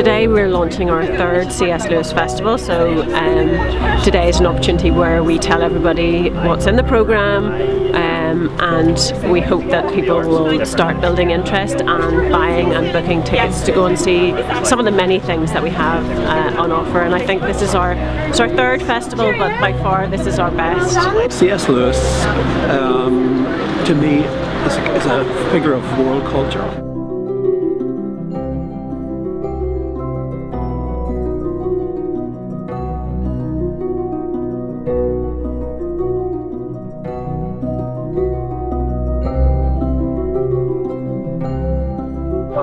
Today we're launching our third C.S. Lewis Festival, so um, today is an opportunity where we tell everybody what's in the programme um, and we hope that people will start building interest and buying and booking tickets to go and see some of the many things that we have uh, on offer and I think this is our, it's our third festival but by far this is our best. C.S. Lewis um, to me is a, is a figure of world culture.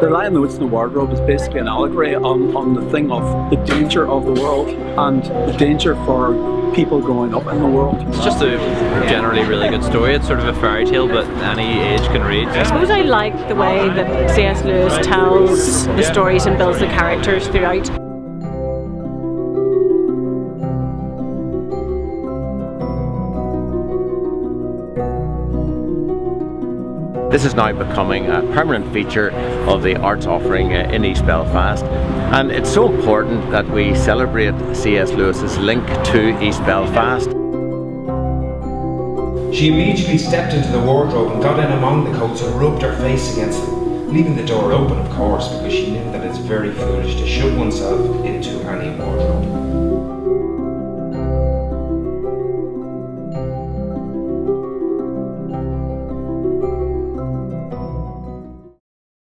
The Lion, the Witch and the Wardrobe is basically an allegory on, on the thing of the danger of the world and the danger for people growing up in the world. It's just a generally really good story. It's sort of a fairy tale, but any age can read. I suppose I like the way that C.S. Lewis tells the stories and builds the characters throughout. This is now becoming a permanent feature of the arts offering uh, in East Belfast and it's so important that we celebrate C.S. Lewis's link to East Belfast. She immediately stepped into the wardrobe and got in among the coats and rubbed her face against them, leaving the door open of course because she knew that it's very foolish to shut oneself into any wardrobe.